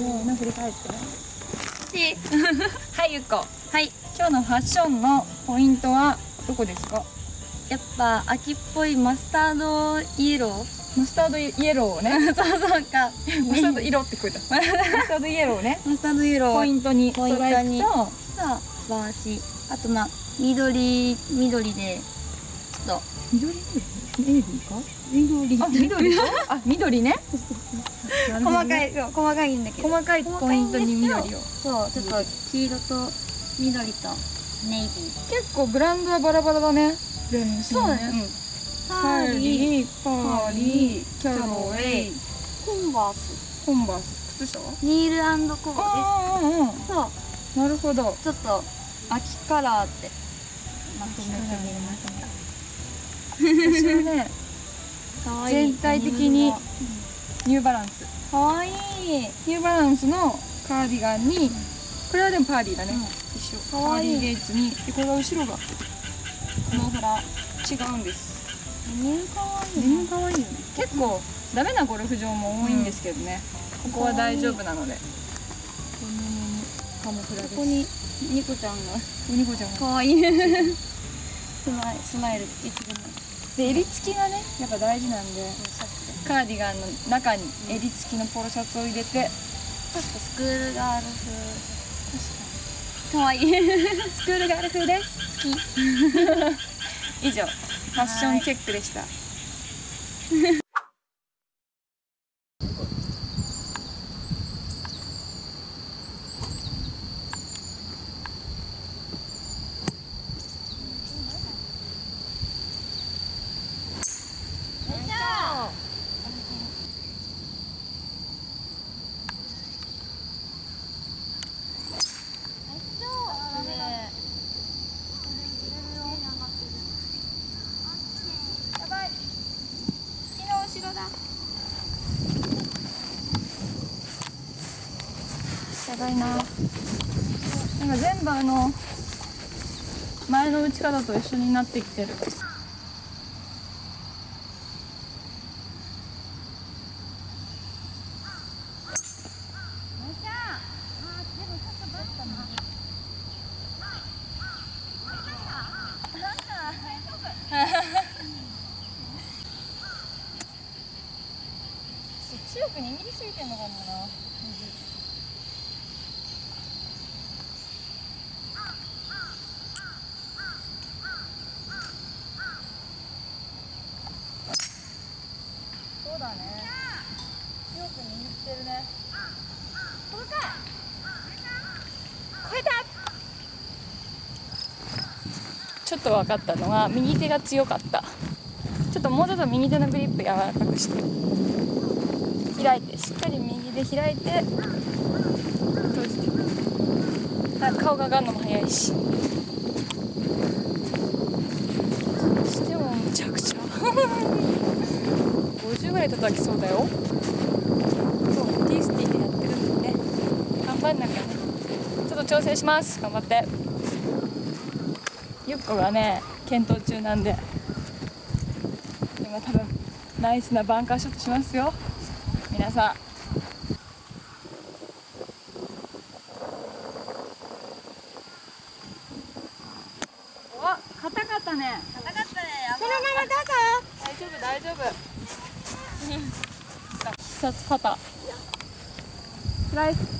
ーの振り返ってしはいゆっこ。はい。今日のファッションのポイントはどこですか？やっぱ秋っぽいマスタードイエロー？マスタードイエローをね。そうそうか。マスタード色って聞こえた。マスタードイエローをね。マスタードイエロー。ポイントにポイントに。さバーシあとまあ緑緑でちょっと。緑ネイビーか緑？あ緑あ緑？ね 細かねい細かいんだけど。細かいポイントに緑を。そうちょっと黄色と緑とネイビー。結構ブランドはバラバラだね。全部そうだね。パパーーリーパーリーキャロウェイ。コンバース。コンバース。靴下は？ニールコーああうんうんですそう。なるほど。ちょっと秋カラーってまとめてみまし私はね全体的にニューバランス。かわい。いニューバランスのカーディガンにこれはでもパーリーだね、うん。一緒。かわい。いパーツに。でこれが後ろがこのほら違うんです。ニューかわいいデニム可愛いよね。結構ダメなゴルフ場も多いんですけどね、ここは大丈夫なので。このにカモフラです。ここにニコちゃんが。おにこちゃんが。かわい。い スマイスマイルいつでもで襟付きがねやっぱ大事なんで。カーディガンの中に襟付きのポロシャツを入れて。ちょっとスクールガール風。かわいいスクールガール風です。好き。以上。ファッションチェックでしたやばいな。なんか全部あの前の打ち方と一緒になってきてる強く握りすぎてんのかもなそうだね強く握ってるね。これか超えた。ちょっと分かったのが右手が強かった。ちょっともうちょっと右手のグリップ柔らかくして。開いてしっかり右で開いて。閉じて？顔が上がるのも早いし。してもむちゃくちゃ。50ぐらい叩きそうだよそうティースティーでやってるんでね頑張んなきゃね。ちょっと調整します。頑張って。ゆっこがね検討中なんで。今多分ナイスなバンカーショットしますよ。皆さん。お硬かったね。硬かったね。やそのままどうぞ。大丈夫大丈夫。必殺パター。スライス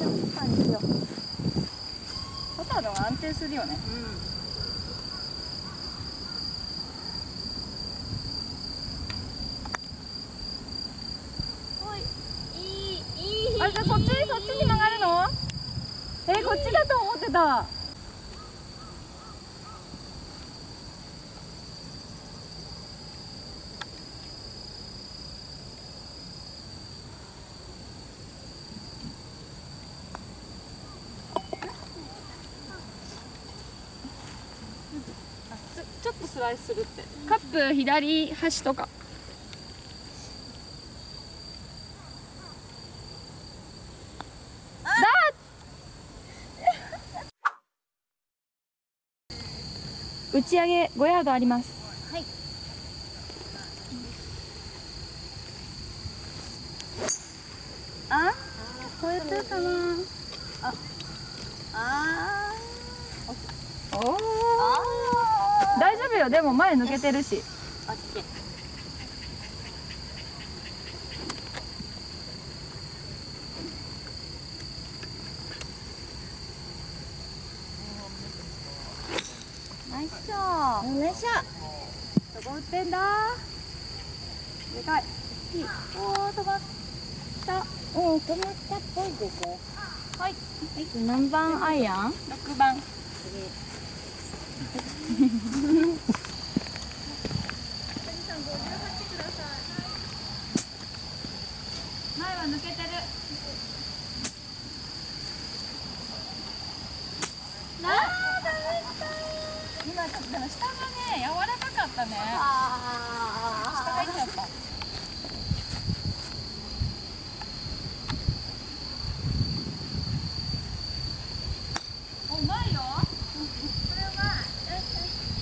パターにしよ。うパターの方が安定するよね。いいいいあじゃあそっちそっちに曲がるの？えーこっちだと思ってたあつちょっとスライスするって。カップ左端とか。打ち上げ5ヤードあります。はい。あ？たかな？あ。あおお大丈夫よ。でも前抜けてるし。ーオッケーナイスショーどこ打ってんだでかいおお飛ばした。うん止まった。っぽいですよはい。何番アイアン？6番前は抜けてる今ちょっとでも下がね柔らかかったね下入っちゃったおうまいよこれうまい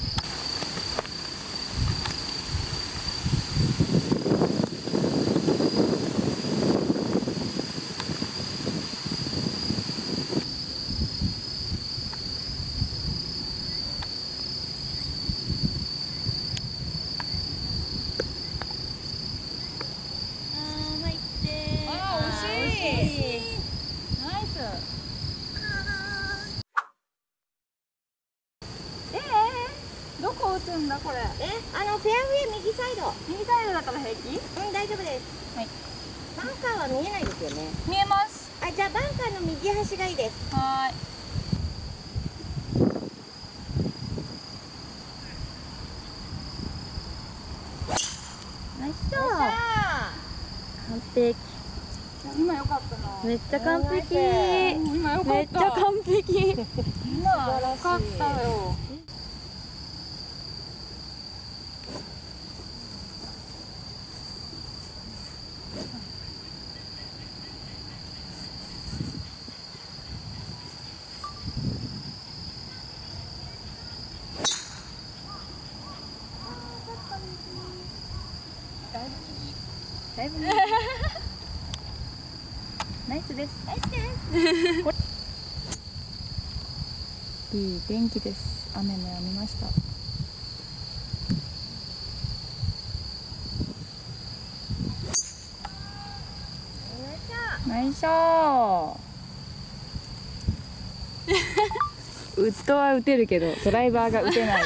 あー入ってあー惜しい惜しいナイスえー、どこ打つんだこれ？えあのフェアウェイ右サイド。右サイドだから平気？うん大丈夫です。はい。バンカーは見えないですよね。見えます。あじゃあバンカーの右端がいいです。はーい。ナイス完璧今良かったな。めっちゃ完璧。うん今良かっためっちゃ完璧。今良かったよ。だいぶね ナイスです。ナイスです。いい天気です。雨もやみました。ナイスショー。ウッドは打てるけどドライバーが打てない。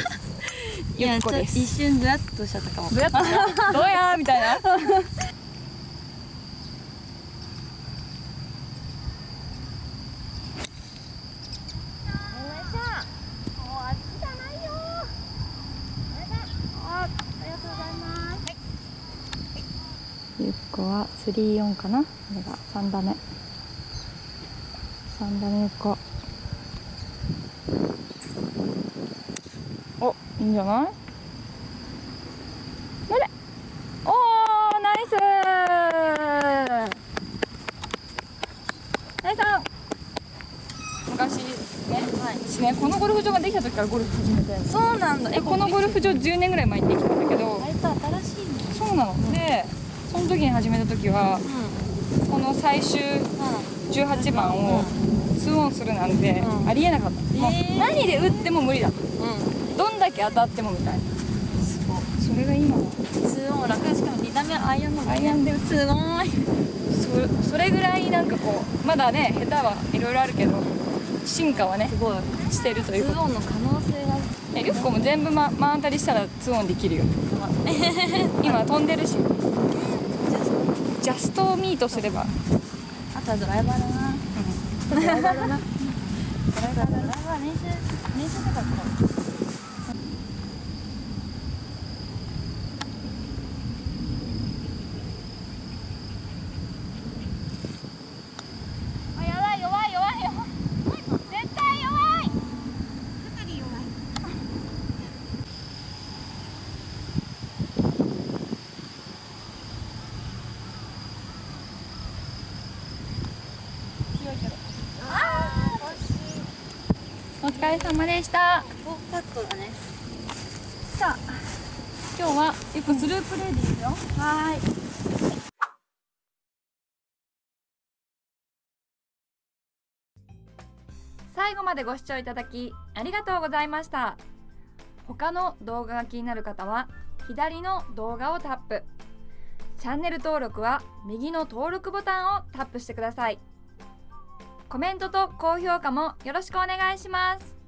一瞬ブラッとしちゃったかも。どうやった。どうやみたいなゆっこは34かな？これが。3打目。3打目ゆっこおいいんじゃない？あれ？おーナイス！ナイス昔ね、私ねこのゴルフ場ができた時からゴルフ始めてそうなんだ。でこのゴルフ場10年ぐらい前にできたんだけどあれと新しいのそうなのでその時に始めた時はうこの最終18番を2オンするなんてうん。ありえなかった、もうえー何で打っても無理だ。どんだけ当たってもみたいな。すごいそれが今はツーオン楽しかも2打目アイアンのアイアンで打つ。すごい。そそれぐらいなんかこうまだね下手はいろいろあるけど進化はねすごい。してるという。ことツーオンの可能性が。えゆっこも全部ま真当たりしたら2オンできるよ。今飛んでるし ジャストミートすれば。あとはドライバーだな。ドライバーだな。ドライバードライバー練習練習とか疲れ様でした。お、パットだね。さあ、今日はよくスループレイですよ。はい。最後までご視聴いただきありがとうございました他の動画が気になる方は左の動画をタップチャンネル登録は右の登録ボタンをタップしてくださいコメントと高評価もよろしくお願いします。